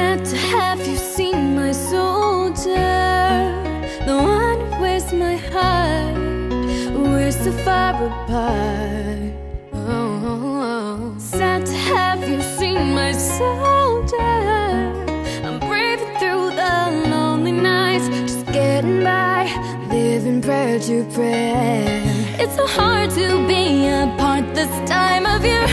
sad to have you seen my soldier. The one who wears my heart We're so far apart. Oh, oh. Sad to have you seen my soldier. I'm braving through the lonely nights Just getting by, living prayer to prayer. It's so hard to be apart this time of year.